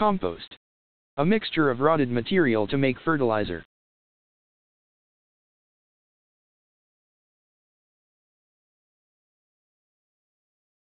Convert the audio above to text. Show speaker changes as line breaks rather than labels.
Compost. A mixture of rotted material to make fertilizer.